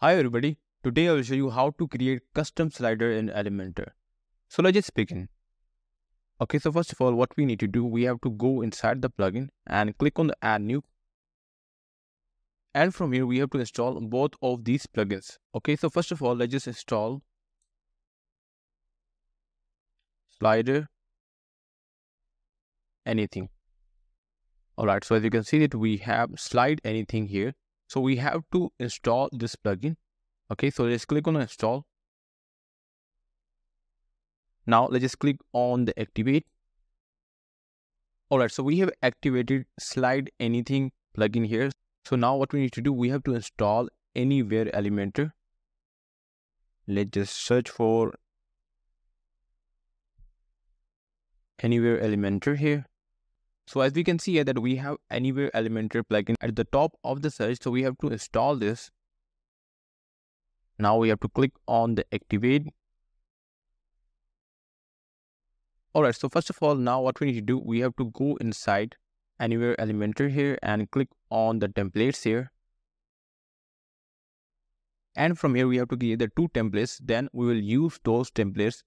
Hi everybody, today I will show you how to create custom slider in Elementor. So let's just begin. Okay, so first of all, what we need to do, we have to go inside the plugin and click on the add new. And from here, we have to install both of these plugins. Okay, so first of all, let's just install slider anything. Alright, so as you can see that we have slide anything here. So we have to install this plugin. Okay, so let's click on install. Now let's just click on the activate. Alright, so we have activated slide anything plugin here. So now what we need to do, we have to install anywhere Elementor. Let's just search for anywhere Elementor here. So as we can see here that we have Anywhere Elementor plugin at the top of the search. So we have to install this. Now we have to click on the activate. Alright, so first of all, now what we need to do, we have to go inside Anywhere Elementor here and click on the templates here. And from here, we have to create the two templates. Then we will use those templates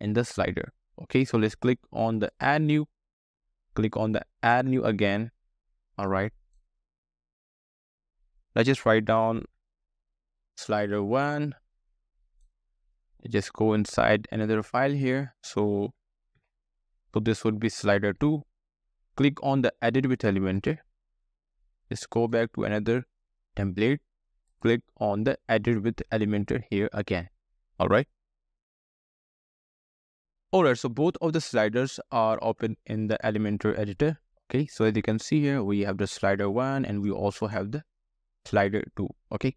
in the slider. Okay, so let's click on the add new click on the add new again all right let's just write down slider one. Just go inside another file here. So so this would be slider 2 click on the edit with elementor. Just go back to another template. Click on the edit with elementor here again all right Alright, so both of the sliders are open in the Elementor editor. Okay, so as you can see here, we have the slider 1 and we also have the slider 2. Okay,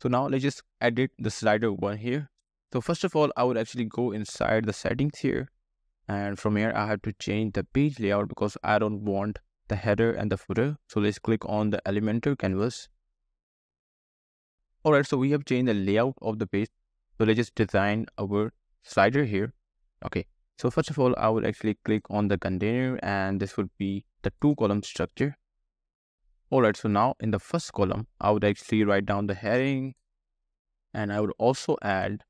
so now let's just edit the slider 1 here. So first of all, I would actually go inside the settings here. And from here, I have to change the page layout because I don't want the header and the footer. So let's click on the Elementor canvas. Alright, so we have changed the layout of the page. So let's just design our slider here. Okay, so first of all, I would actually click on the container and this would be the two column structure. Alright, so now in the first column, I would actually write down the heading and I would also add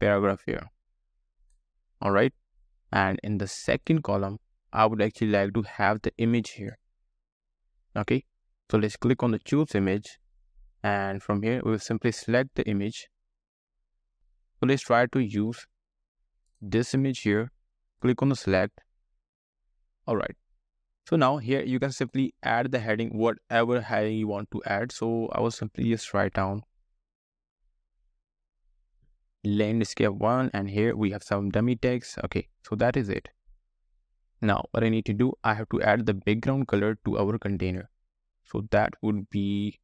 paragraph here. Alright, and in the second column, I would actually like to have the image here. Okay, so let's click on the choose image and from here we will simply select the image. So let's try to use this image here, click on the select. All right. So now here you can simply add the heading, whatever heading you want to add. So I will simply just write down landscape one and here we have some dummy text. Okay, so that is it. Now what I need to do, I have to add the background color to our container. So that would be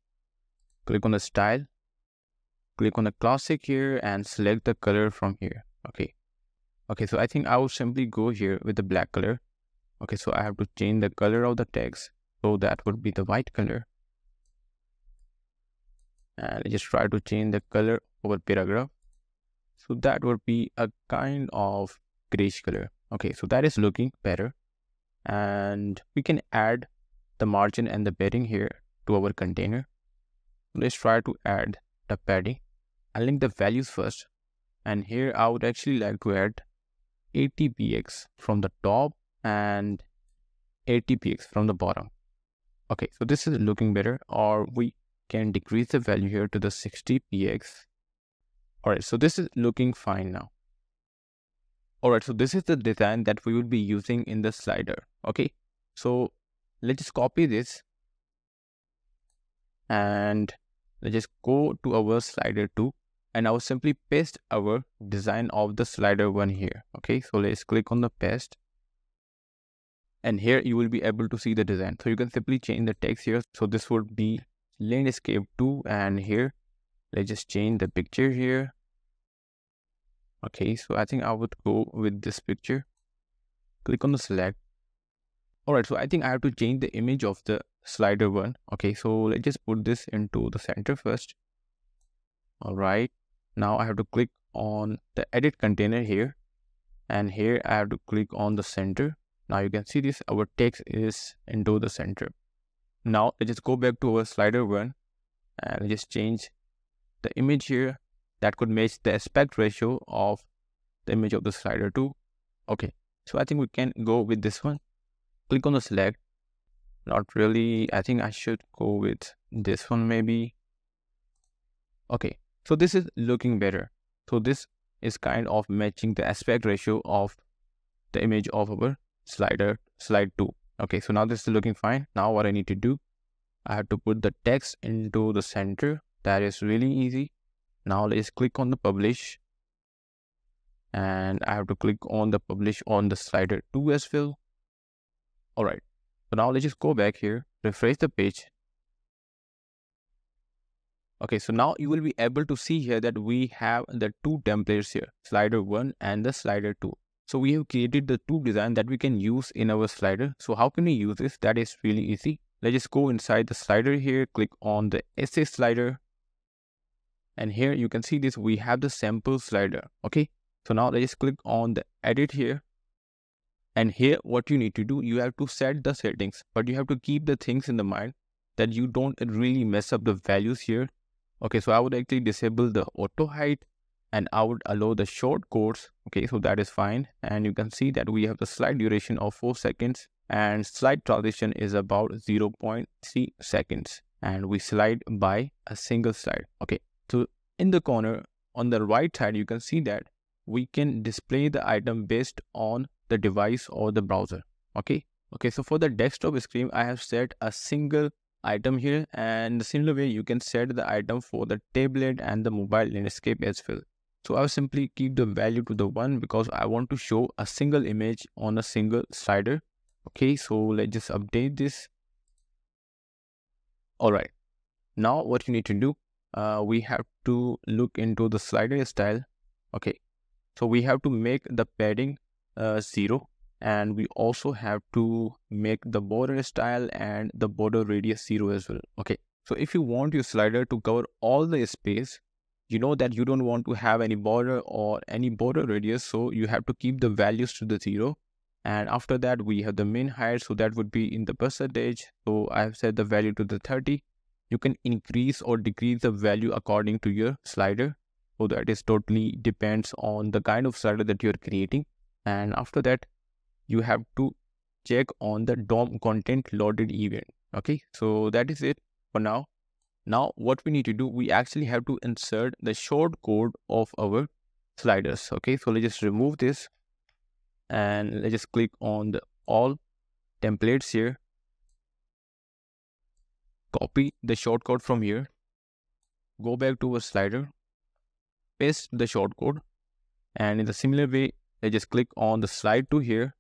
click on the style, click on the classic here and select the color from here. Okay, Okay, so I think I will simply go here with the black color. Okay, so I have to change the color of the text. So that would be the white color. And I just try to change the color over paragraph. So that would be a kind of grayish color. Okay, so that is looking better. And we can add the margin and the padding here to our container. Let's try to add the padding. I'll link the values first. And here I would actually like to add 80 px from the top and 80 px from the bottom. Okay, so this is looking better or we can decrease the value here to the 60 px. Alright, so this is looking fine now. Alright, so this is the design that we will be using in the slider. Okay, so let's just copy this and let's just go to our slider 2 and I will simply paste our design of the slider one here. Okay, so let's click on the paste. And here you will be able to see the design. So you can simply change the text here. So this would be landscape 2 and here let's just change the picture here. Okay, so I think I would go with this picture. Click on the select. Alright, so I think I have to change the image of the slider one. Okay, so let's just put this into the center first all right now i have to click on the edit container here and here i have to click on the center now you can see this our text is into the center now let's just go back to our slider one and just change the image here that could match the aspect ratio of the image of the slider too. Okay, so I think we can go with this one. Click on the select. Not really. I think I should go with this one maybe. Okay, so this is looking better. So this is kind of matching the aspect ratio of the image of our slider slide 2. Okay, so now this is looking fine. Now what I need to do, I have to put the text into the center. That is really easy. Now let's click on the publish and I have to click on the publish on the slider 2 as well. Alright, so now let's just go back here, refresh the page. Okay, so now you will be able to see here that we have the two templates here, slider 1 and the slider 2. So we have created the two design that we can use in our slider. So how can we use this? That is really easy. Let's just go inside the slider here, click on the SA slider. And here you can see this, we have the sample slider. Okay, so now let's click on the edit here. And here what you need to do, you have to set the settings, but you have to keep the things in the mind that you don't really mess up the values here. Okay, so I would actually disable the auto height and I would allow the shortcodes. Okay, so that is fine. And you can see that we have the slide duration of 4 seconds and slide transition is about 0.3 seconds. And we slide by a single slide. Okay, so in the corner on the right side, you can see that we can display the item based on the device or the browser. Okay. Okay. So for the desktop screen, I have set a single item here and the similar way you can set the item for the tablet and the mobile landscape as well. So I'll simply keep the value to the one because I want to show a single image on a single slider. Okay, so let's just update this. All right. Now what you need to do, uh, we have to look into the slider style. Okay, so we have to make the padding uh, zero and we also have to make the border style and the border radius zero as well. Okay. So if you want your slider to cover all the space, you know that you don't want to have any border or any border radius. So you have to keep the values to the zero. And after that, we have the min height. So that would be in the percentage. So I have set the value to the 30. You can increase or decrease the value according to your slider so that is totally depends on the kind of slider that you're creating and after that you have to check on the DOM content loaded event okay? So that is it for now. Now what we need to do we actually have to insert the short code of our sliders okay? So let's just remove this and let's just click on the all templates here. Copy the shortcode from here. Go back to our slider. Paste the shortcode and in the similar way I just click on the slide to here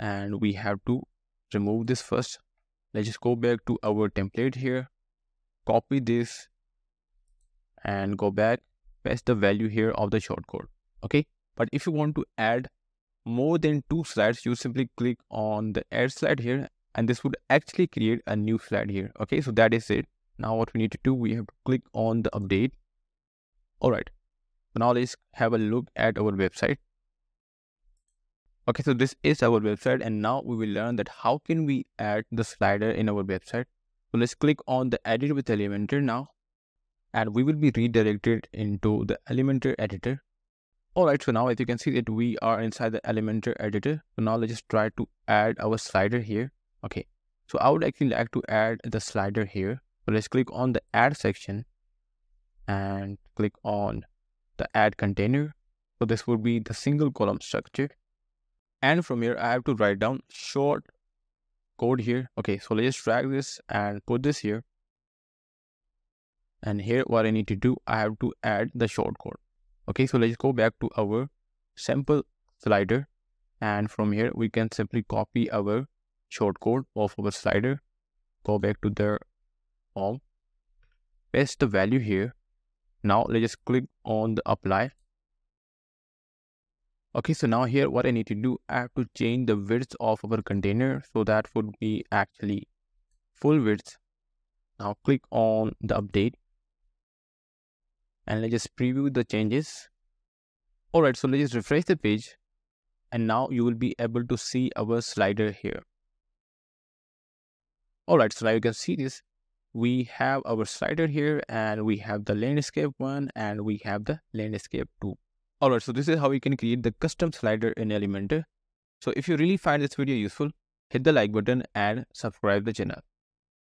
and we have to remove this first. Let's just go back to our template here copy this and go back paste the value here of the shortcode okay? But if you want to add more than two slides you simply click on the add slide here and this would actually create a new slide here okay? So that is it. Now what we need to do we have to click on the update. All right. Now let's have a look at our website. Okay, so this is our website and now we will learn that how can we add the slider in our website. So let's click on the edit with Elementor now and we will be redirected into the Elementor editor. Alright, so now as you can see that we are inside the Elementor editor. So now let's just try to add our slider here. Okay, so I would actually like to add the slider here. So let's click on the add section and click on the add container. So this would be the single column structure. And from here, I have to write down short code here. Okay, so let's drag this and put this here. And here, what I need to do, I have to add the short code. Okay, so let's go back to our sample slider. And from here, we can simply copy our short code of our slider. Go back to the home, paste the value here, now let's just click on the apply. Okay, so now here what I need to do, I have to change the width of our container. So that would be actually full width. Now click on the update and let's just preview the changes. Alright, so let's just refresh the page and now you will be able to see our slider here. Alright, so now you can see this we have our slider here and we have the landscape one and we have the landscape two. Alright, so this is how we can create the custom slider in Elementor. So if you really find this video useful, hit the like button and subscribe the channel.